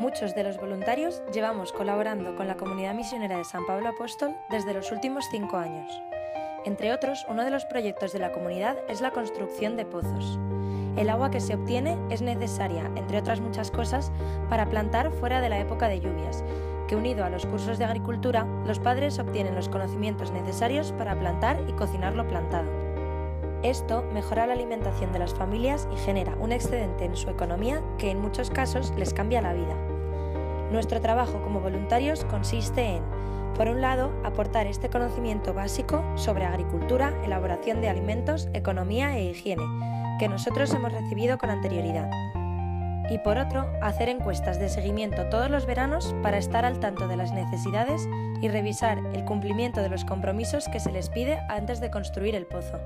Muchos de los voluntarios llevamos colaborando con la comunidad misionera de San Pablo Apóstol desde los últimos cinco años. Entre otros, uno de los proyectos de la comunidad es la construcción de pozos. El agua que se obtiene es necesaria, entre otras muchas cosas, para plantar fuera de la época de lluvias, que unido a los cursos de agricultura, los padres obtienen los conocimientos necesarios para plantar y cocinar lo plantado. Esto mejora la alimentación de las familias y genera un excedente en su economía que en muchos casos les cambia la vida. Nuestro trabajo como voluntarios consiste en, por un lado, aportar este conocimiento básico sobre agricultura, elaboración de alimentos, economía e higiene, que nosotros hemos recibido con anterioridad. Y por otro, hacer encuestas de seguimiento todos los veranos para estar al tanto de las necesidades y revisar el cumplimiento de los compromisos que se les pide antes de construir el pozo.